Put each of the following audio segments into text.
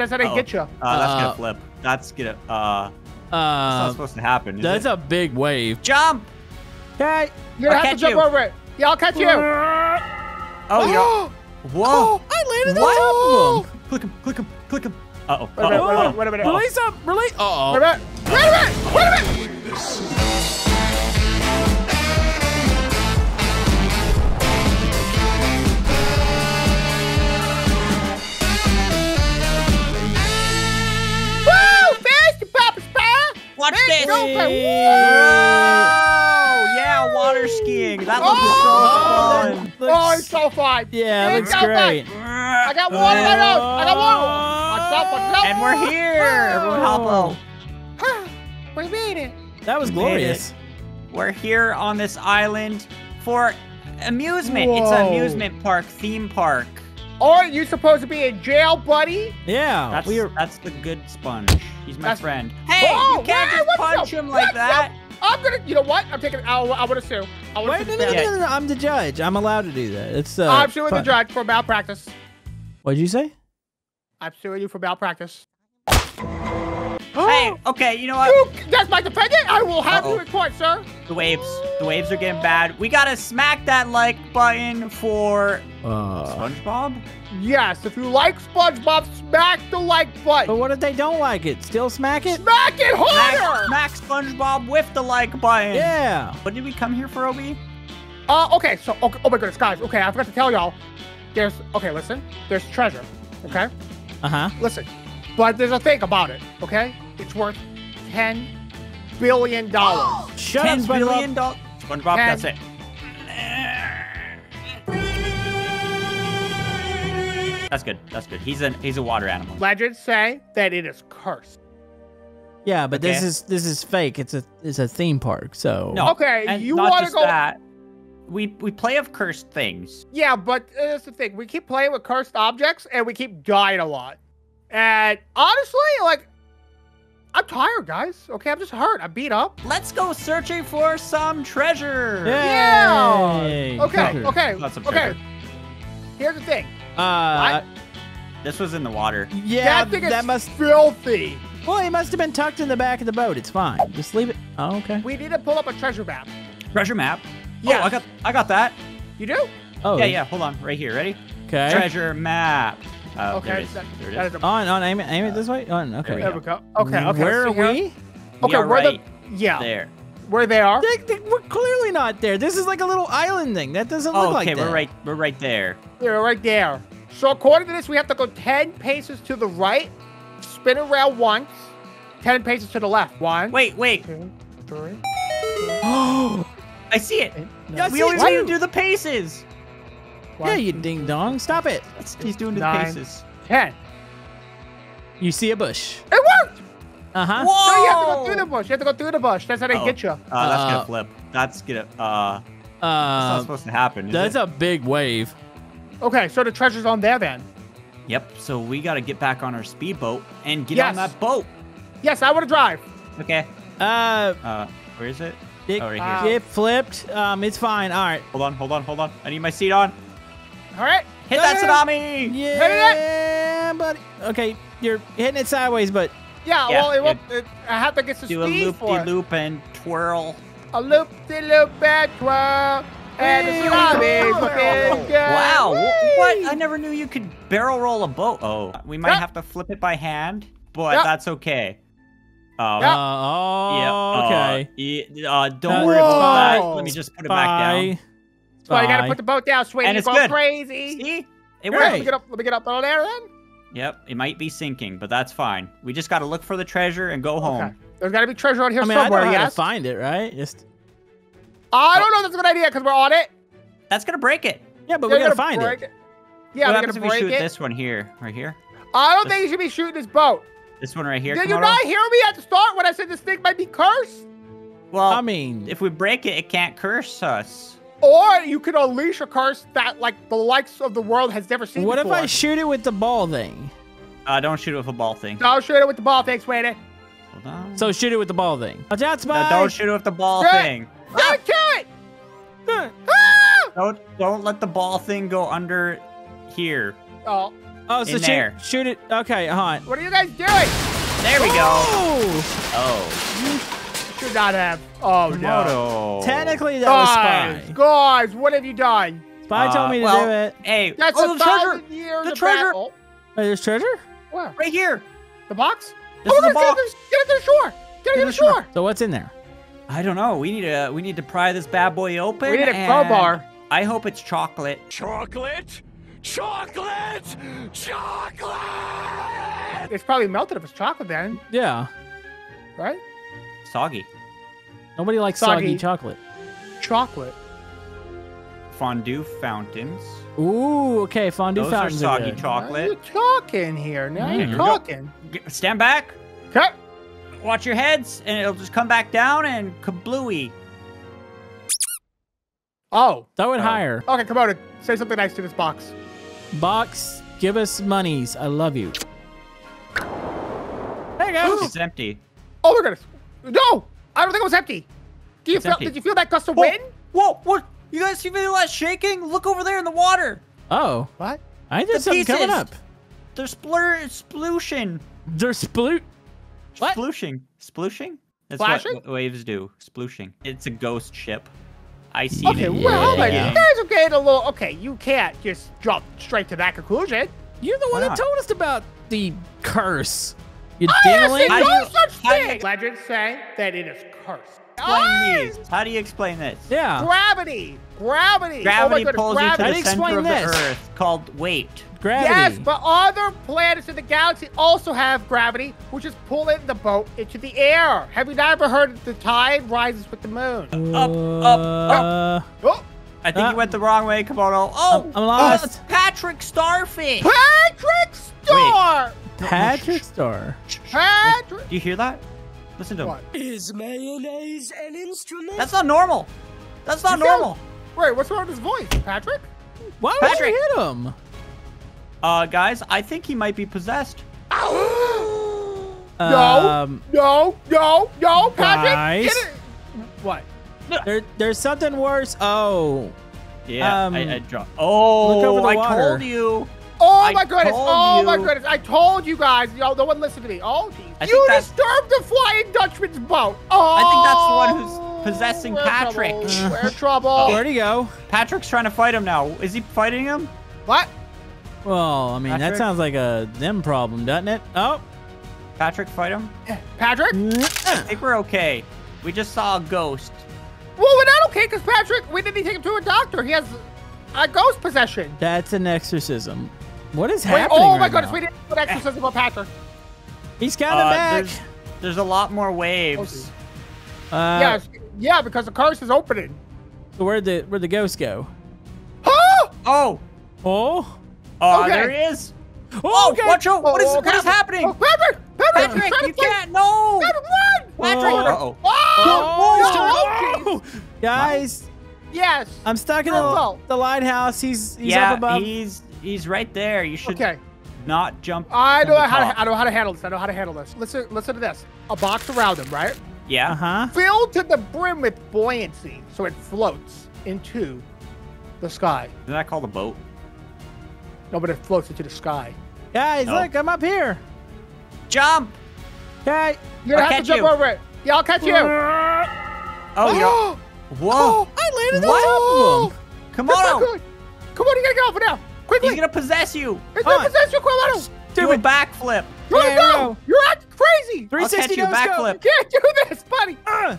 That's how they Uh-oh. get you. Uh, that's Uh, gonna flip. That's gonna. Uh, that's not Uh, supposed to happen. Is that's it? a big wave. jump. Okay. You're gonna I'll have to jump you. over it. Yeah, I'll catch you. Oh, you know. Whoa. I landed What? on top of him. Click him. Click him. Click him. Uh oh. Wait a minute, wait a minute, wait a minute. Release up. Release. Uh oh. Wait a minute. Wait a minute. Wait a minute. Watch Hey, this. go for it. Oh, yeah, water skiing. That oh! looks Oh, so fun. Oh, it's so fun. Yeah, It's looks so great. Fun. I got water in my nose. I got water. What's up? What's up? And we're here. Everyone help out. we made it. That was We glorious. We're here on this island for amusement. It's an amusement park, theme park. Aren't you supposed to be in jail, buddy? Yeah. That's, we are. that's the good sponge. He's my That's- friend. Hey, Oh, you can't hey, just punch up? him like What's that. I'm gonna. You know what? I'm taking. I, I want to sue. I want Wait, to no, sue. no, the no, no, no, I'm the judge. I'm allowed to do that. It's. Uh, I'm suing the judge for malpractice. What'd you say? I'm suing you for malpractice. Hey, okay, you know what? You, that's my defendant. I will have Uh-oh. you in court, sir. The waves. The waves are getting bad. We gotta smack that like button for Uh, SpongeBob. Yes, if you like SpongeBob, smack the like button. but what if they don't like it? Still smack it? Smack it harder. Smack, smack SpongeBob with the like button. Yeah. What did we come here for, OB? Uh, okay, so, okay, oh my goodness, guys, okay, I forgot to tell y'all. There's, okay, listen, there's treasure, okay? Uh huh. Listen, but there's a thing about it, okay? It's worth $10 billion. Shut Ten up, SpongeBob. billion dollars. SpongeBob, Ten. that's it. That's good. That's good. He's a he's a water animal. Legends say that it is cursed. Yeah, but this is this is fake. It's a it's a theme park. So No. Okay, and you wanna go- That, we we play of cursed things. Yeah, but uh, that's the thing. We keep playing with cursed objects and we keep dying a lot. And honestly, like, I'm tired, guys. Okay, I'm just hurt. I'm beat up. Let's go searching for some treasure. Yeah. Okay, Treasure. okay, Lots of okay. treasure. Here's the thing. Uh, This was in the water. yeah, that thing is that must. filthy. Well, it must have been tucked in the back of the boat. It's fine. Just leave it. Oh, okay. We need to pull up a treasure map. Treasure map. Yeah. Oh, I got I got that. You do? Oh, Yeah, yeah. Hold on. Right here. Ready? Okay. Treasure map. Oh, there okay. it is. that- There it that is. is On, on, aim it, aim it this way. On, okay. there we go. Okay, okay. Where so are here- we? Okay, are we're right the yeah, there. where they are. They- they- we're clearly not there. This is like a little island thing. That doesn't Oh, look like okay. we're right. We're right there. They're right there. So according to this, we have to go 10 paces to the right, spin around once, 10 paces to the left. One, Wait, wait. two, three. Oh, I see it. Yeah, I we see always it to too. do the paces. Yeah, you ding dong. Stop it. That's- He's doing the Nine. paces. 10. You see a bush. It worked! Uh huh. Whoa! No, you have to go through the bush. You have to go through the bush. That's how they Uh-oh. get you. Uh, that's Uh, gonna flip. That's gonna. Uh, uh, that's not Uh, supposed to happen. Is that's it? a big wave. Okay, so the treasure's on there then. Yep. So we gotta get back on our speedboat and get Yes. on that boat. Yes, I want to drive. Okay. Uh, Uh, where is it? it, Oh, right Uh, it flipped. Um, it's fine. All right. Hold on, hold on, hold on. I need my seat on. All right. Hit No, that no, no. tsunami! Yeah, buddy. Okay, you're hitting it sideways, but Yeah, Yeah, well, it won't, it, I have to get some Do a loop for de loop and twirl. A loop de loop and twirl. And the tsunami's looking good. Wow. wh- What? I never knew you could barrel roll a boat. Oh, we might Yeah. have to flip it by hand, but Yeah. that's okay. Um, Yeah. uh, oh, Yeah. uh, okay. yeah, uh, don't Uh, worry about that. Let me just put it back down. Bye. So you gotta put the boat down, sweetie. And You're it's going good. crazy. See? It All right, let worked. me get up. Let me get up on there then. Yep. It might be sinking, but that's fine. We just got to look for the treasure and go home. Okay. There's got to be treasure on here I mean, I somewhere. know how yes. to find it, right? Just I don't oh. know. if That's a good idea because we're on it. That's gonna break it. yeah, but They're we gotta gonna find break it. Yeah, what we're happens gonna if we break shoot it. this one here, right here? I don't This- think you should be shooting this boat. This one right here. Did you not hear me at the start when I said this thing might be cursed? Well, I mean, if we break it, it can't curse us. Or you could unleash a curse that, like, the likes of the world has never seen what if. I shoot it with the ball thing? Uh, don't shoot it with a ball thing. Don't shoot it with the ball thing, sweetie. Hold on. So shoot it with the ball thing. Watch out, No, don't shoot it with the ball Yeah. thing. Don't do it! Huh. Ah! Don't don't let the ball thing go under here. Oh, Oh, so In shoot, there. shoot it. Okay, hold on. What are you guys doing? There we go. Oh! Oh. Should not have. Oh no. Technically, that was Guys, Spy. guys, what have you done? Spy Uh, told me to well, do it. Hey, That's oh, a the treasure. years The treasure. battle. Wait, there's treasure? Where? Right here. The box? This oh, is the box. Get, it- get it to the shore. Get it to the shore. So what's in there? I don't know. We need to we need to pry this bad boy open. We need a and crowbar. I hope it's chocolate. Chocolate! Chocolate! Chocolate! It's probably melted if it's chocolate then, Yeah. right? Soggy. Nobody likes soggy, Soggy. chocolate. Chocolate. Fondue fountains. Ooh, okay. Fondue Those are soggy good. chocolate. Now you're talking here. Now Mm. you're Here we go. talking. Stand back. Okay. Watch your heads, and it'll just come back down and kablooey. Oh. Throw it Oh. higher. Okay, come on. Say something nice to this box. Box, give us monies. I love you. There you go. It's empty. Oh my goodness. No! I don't think it was empty. Do you It's feel empty. did you feel that gust of Whoa, wind? whoa, what? You guys see feel that shaking? Look over there in the water. Oh, What? I think there's The something coming up. They're splur splooshing. There's sploot. What? Splooshing. Splooshing? That's Splashing? what waves do. Splooshing. It's a ghost ship. I see Okay, it. well, like, Yeah. you guys are getting a little okay, you can't just jump straight to that conclusion. You're the one Why that not? told us about the curse. You I have dingling. seen How do no you- such how do you- Legends say that it is cursed. Explain these. How do you explain this? Yeah. Gravity. Gravity. Gravity oh pulls gravity. you How to do the you center explain of the this? Earth, called weight. Gravity. Yes, but other planets in the galaxy also have gravity, which is pulling the boat into the air. Have you not ever heard that the tide rises with the moon? Up, up, up. Oh, I think Uh, you went the wrong way, Camodo. Oh, I'm- I'm lost. oh, it's Patrick Starfish. Patrick Star. Patrick Star. Patrick. Do you hear that? Listen to him. What? Is mayonnaise an instrument? That's not normal. That's not You sound- normal. Wait, what's wrong with his voice, Patrick? Why would Patrick. you hit him? Uh, guys, I think he might be possessed. No, Um, no, no, no, Patrick. Guys. Get it. What? there, there's something worse. Oh, Yeah, Um, I, I dropped. Oh, look over the I water. told you. Oh I my goodness! told Oh my goodness! I told you guys. Yo, no one listened to me. Oh, geez. You disturbed the Flying Dutchman's boat. Oh, I think that's the one who's oh, possessing we're Patrick. trouble. We're in trouble. where'd he go? Patrick's trying to fight him now. Is he fighting him? What? Well, I mean, that sounds like a them problem, doesn't it? Oh, Patrick fight him? Patrick? I think we're okay. We just saw a ghost. Well, we're not okay because Patrick. We didn't take him to a doctor. He has a ghost possession. that's an exorcism. What is Wait, happening? oh my right goodness! now? We didn't do an exorcism about Patrick. He's coming Uh, back. There's, there's a lot more waves. Uh, yes, yeah, because the curse is opening. So where'd the where'd the ghost go? Oh! Oh, Oh. oh, Okay. there he is. Oh, Oh, okay. watch out! What is, Oh, what is happening? Oh, Patrick! Patrick! Patrick, Patrick, you can't. No. Patrick, run! Patrick. Oh. Uh-oh. Oh! Oh, guys, Yes. I'm stuck in Oh, the, the lighthouse. He's he's yeah, up above. he's he's right there. You should Okay. not jump. I know how top. to, I know how to handle this. I know how to handle this. Listen, listen to this. A box around him, right? Yeah. Uh huh. Filled to the brim with buoyancy, so it floats into the sky. Isn't that called a boat? No, but it floats into the sky. Guys, Oh. look, I'm up here. Jump! Okay. You're gonna I'll have to jump you. over it. Yeah, I'll catch you. Oh, yeah. Whoa! I landed What? on top of him. Come on! Come on, you gotta get off it now. Quickly. He's gonna possess you. It's Hold gonna on. possess you, Quilano. Do a backflip. You wanna There we go? go. You're acting crazy. I'll catch 360 you. no scope. Backflip. Can't do this, buddy. Uh,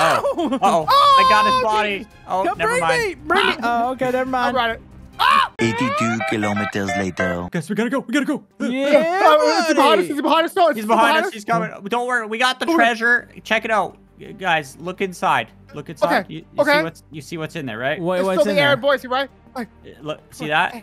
Oh. Ow. Oh, I got his body. Oh, Come never bring mind. me. Bring me. Oh, okay, never I'll mind. run it. Ah! 82 kilometers later. Guys, we gotta go. We gotta go. Yeah, Oh, is he behind us? buddy. Is he behind us? No, He's behind us. He's coming. Don't worry. We got the treasure. Check it out, guys. Look inside. Look inside. Okay, You, you see okay. what's you see what's in there, right? Wait, It's what's still in the there? Aaron Boise, right? Like, Look, see that?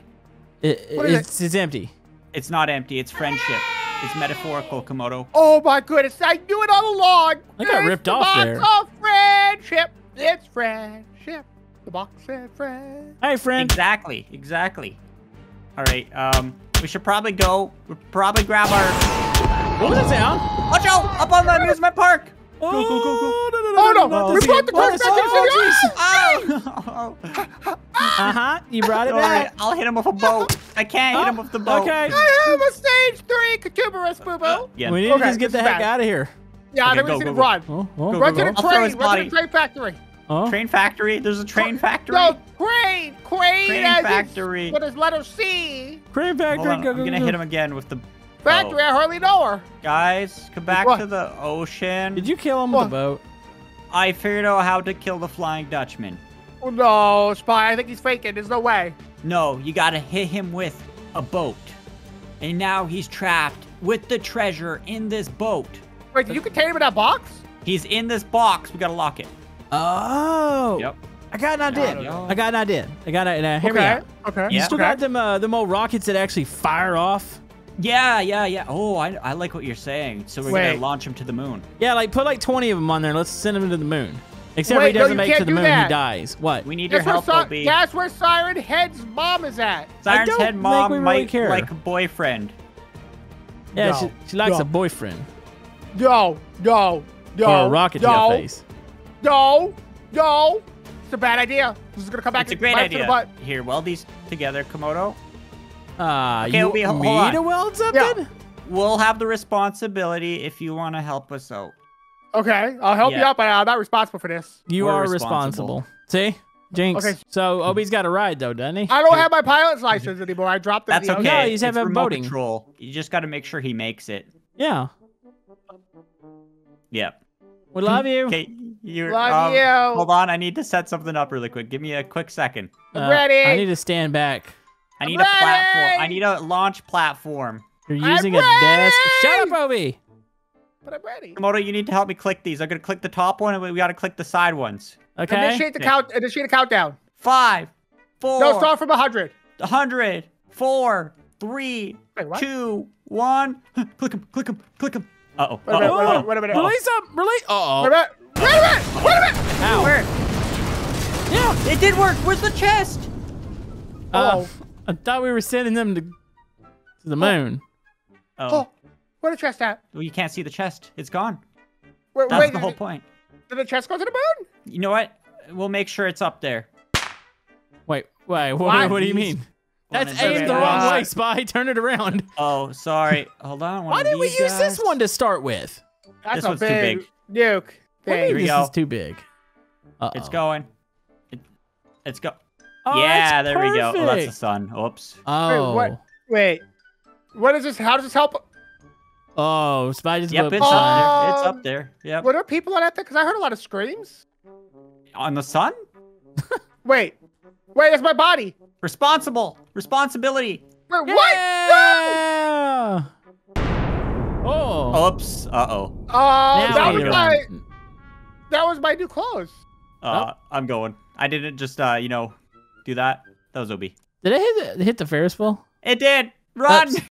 It- What is it's, it's empty. It's not empty. It's friendship. It's metaphorical, Camodo. Oh my goodness! I knew it all along. I got It's ripped the off box there. of friendship. It's friendship. The box said friend. Hey, friend. Exactly. Exactly. All right. Um, we should probably go. We'll probably grab our. What was that sound? Watch out! Up on the amusement park. Oh, go, go, go, go. Oh, no, no, Oh, no, not we brought the again. curse back into the Oh! oh ah! Ah! Uh-huh. You brought it All right, back. I'll hit him with a boat. I can't hit him with the boat. Okay. I have a stage three Catuberous, boo boo. Uh, yeah. We need Okay, to just get the heck bad. out of here. Yeah, I Okay, think we go, just go, need go. to run. Oh, oh, Go, Run go, to the go. go. I'll throw train. Run to the train factory. Oh. Train factory. There's a train factory. No, crane. Crane. Train as factory. What is letter C? Crane factory. Hold on, go, I'm gonna hit him again with the Factory. boat. I hardly know her. Guys, come back What? to the ocean. Did you kill him with What? the boat? I figured out how to kill the Flying Dutchman. Oh, no, spy. I think he's faking. There's no way. No, you gotta hit him with a boat. And now he's trapped with the treasure in this boat. Wait, did you contain him in that box? He's in this box. We gotta lock it. Oh. Yep. I got an idea. Yeah. I got an idea. I got it. Now, hear me okay. out. Okay. You Yeah. still okay. got them, uh, them old rockets that actually fire off? Yeah, yeah, yeah. Oh, I, I like what you're saying. So we're Wait. gonna launch him to the moon. Yeah, like put like 20 of them on there. And let's send them to the moon. Except Wait, if he doesn't you make it to the moon, that. he dies. What? We need your That's where, help, Si- OB. that's where Siren Head's mom is at. Siren's head mom really might care. like a boyfriend. yeah, No. she, she likes No. a boyfriend No, no, no. or a rocket to no, your face. No, no. It's a bad idea. This is gonna come back It's a great bite us in the idea. butt. Here, weld these together, Camodo. Uh, Okay, you OB, hold me on. to weld something? We'll have the responsibility if you want to help us out. Okay, I'll help you out, but I'm not responsible for this. You We're are responsible. responsible. See? Jinx. Okay. So OB's got a ride though, doesn't he? I don't have my pilot's license anymore. I dropped it. That's okay. ocean. No, you just have it's a remote boating. control. You just got to make sure he makes it. Yeah. Yep. We love you. Okay. You're, Love um, you. Hold on. I need to set something up really quick. Give me a quick second. I'm ready. Uh, I need to stand back. I need I'm a platform. I need a launch platform. You're I'm using a desk. Shut up, ready. OB. But I'm ready. Camodo, you need to help me click these. I'm gonna click the top one, and we gotta click the side ones. Okay. Initiate the Yeah. count. Initiate a countdown. Five, four, No, start from a hundred. a hundred, four, three, Wait, two, one. click him, click him, click him. Uh oh. Wait a minute. Wait a minute. Wait a minute. Wait Release up. Release. Uh a oh. minute. Wait a minute. Wait a minute. Ow. Where? Yeah. It did work. Where's the chest? Uh, Oh. I thought we were sending them to, to the oh. moon. Oh. Oh, where the chest at? Well, you can't see the chest. It's gone. Wait, That's wait, the whole did, point. did the chest go to the moon? You know what? We'll make sure it's up there. Wait, wait. What, What? what do you mean? That's One aimed the wrong guys. way, Spy. Turn it around. Oh, sorry. Hold on. Why didn't we these use this one to start with? That's This a one's too big big. nuke. What do you Thing. mean Here we this go. is too big. Uh-oh. It's going. It, it's go. Oh, yeah, it's there we go. Oh, that's the sun. Oops. Oh. what? Wait, what is this? How does this help? Oh, spiders. just Yep, put it's up up there. It's Um, up there. Yep. What are people on that thing? Because I heard a lot of screams. On the sun? Wait, wait, that's my body. Responsible. Responsibility. Wait, what? No! Yeah. Oh. Oops. Uh oh. Oh, now that was my on. that was my new clothes. Uh, I'm going. I didn't just, uh, you know, do that. That was OB. Did it hit the, hit the Ferris wheel? It did. Run. Oops.